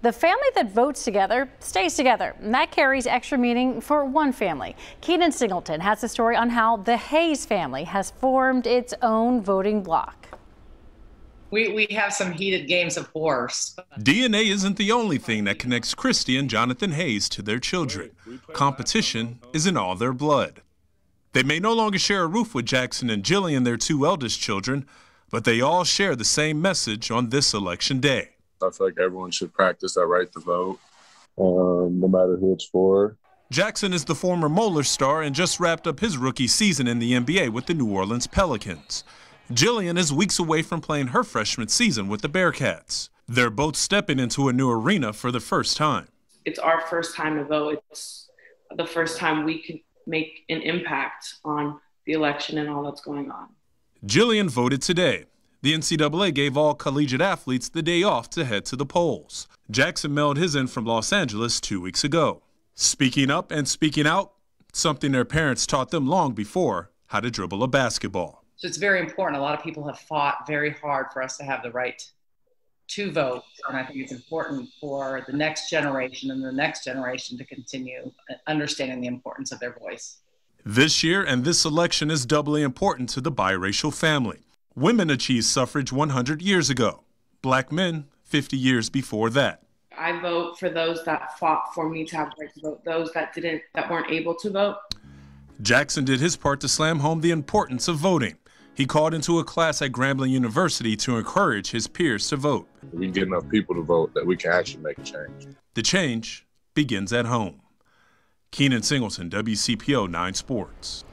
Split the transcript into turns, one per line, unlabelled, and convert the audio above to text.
The family that votes together stays together. And that carries extra meaning for one family. Keenan Singleton has a story on how the Hayes family has formed its own voting bloc.
We, we have some heated games of horse.
DNA isn't the only thing that connects Christy and Jonathan Hayes to their children. Competition is in all their blood. They may no longer share a roof with Jaxson and Jillian, their two eldest children, but they all share the same message on this election day.
I feel like everyone should practice that right to vote, um, no matter who it's for.
Jaxson is the former Moeller star and just wrapped up his rookie season in the NBA with the New Orleans Pelicans. Jillian is weeks away from playing her freshman season with the Bearcats. They're both stepping into a new arena for the first time.
It's our first time to vote. It's the first time we can make an impact on the election and all that's going on.
Jillian voted today. The NCAA gave all collegiate athletes the day off to head to the polls. Jaxson mailed his in from Los Angeles two weeks ago. Speaking up and speaking out, something their parents taught them long before how to dribble a basketball.
So it's very important. A lot of people have fought very hard for us to have the right to vote. And I think it's important for the next generation and the next generation to continue understanding the importance of their voice.
This year and this election is doubly important to the biracial family. Women achieved suffrage 100 years ago, black men 50 years before that.
I vote for those that fought for me to have the right to vote, those that didn't, that weren't able to vote.
Jaxson did his part to slam home the importance of voting. He called into a class at Grambling University to encourage his peers to vote.
We get enough people to vote that we can actually make a change.
The change begins at home. Keenan Singleton, WCPO 9 Sports.